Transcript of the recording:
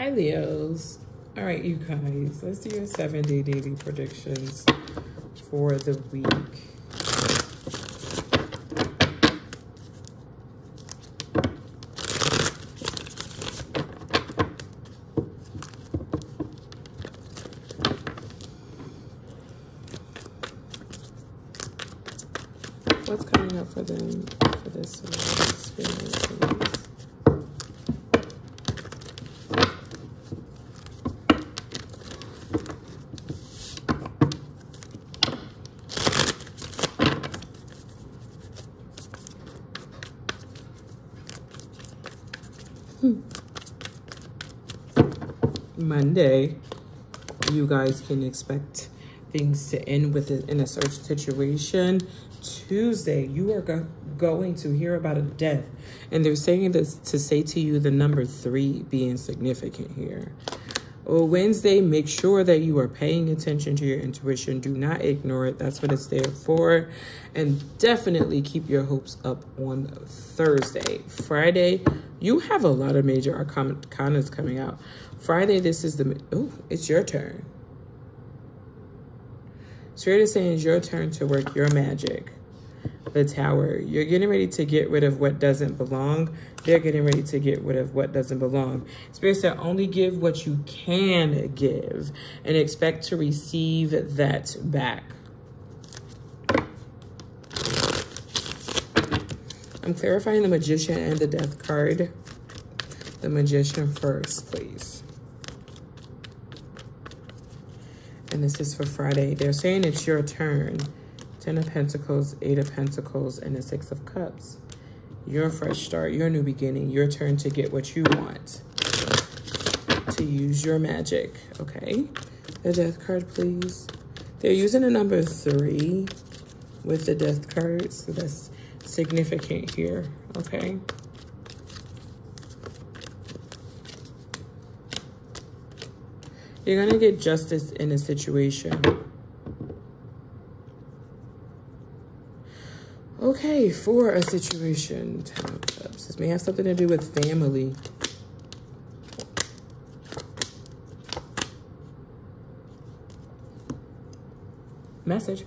Hi, Leos. All right, you guys, let's do your seven day daily predictions for the week. What's coming up for them for this uh, experience? Hmm. Monday, you guys can expect things to end with a, in a search situation. Tuesday, you are go going to hear about a death. And they're saying this to say to you the number three being significant here. Well, Wednesday, make sure that you are paying attention to your intuition. Do not ignore it. That's what it's there for. And definitely keep your hopes up on Thursday. Friday, you have a lot of major arcanas coming out. Friday, this is the, oh, it's your turn. Spirit is saying it's your turn to work your magic. The tower. You're getting ready to get rid of what doesn't belong. They're getting ready to get rid of what doesn't belong. Spirit said only give what you can give and expect to receive that back. I'm clarifying the magician and the death card. The magician first, please. And this is for Friday. They're saying it's your turn. Ten of Pentacles, Eight of Pentacles, and the Six of Cups. Your fresh start, your new beginning, your turn to get what you want. To use your magic, okay? The Death card, please. They're using a number three with the Death card, so that's significant here, okay? You're going to get justice in a situation. Okay, for a situation, This may have something to do with family. Message.